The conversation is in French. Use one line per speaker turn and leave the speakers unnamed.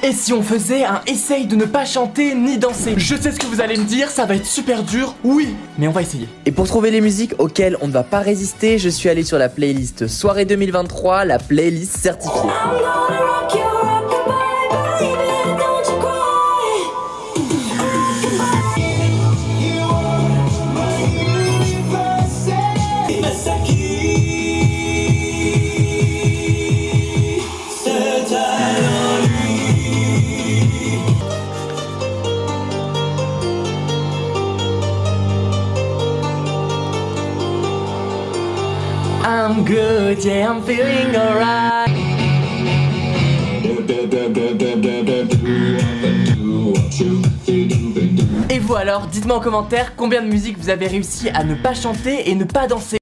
Et si on faisait un essaye de ne pas chanter ni danser? Je sais ce que vous allez me dire, ça va être super dur, oui, mais on va essayer.
Et pour trouver les musiques auxquelles on ne va pas résister, je suis allé sur la playlist Soirée 2023, la playlist certifiée.
I'm good, yeah, I'm feeling alright. Et vous alors, dites-moi en commentaire combien de musiques vous avez réussi à ne pas chanter et ne pas danser.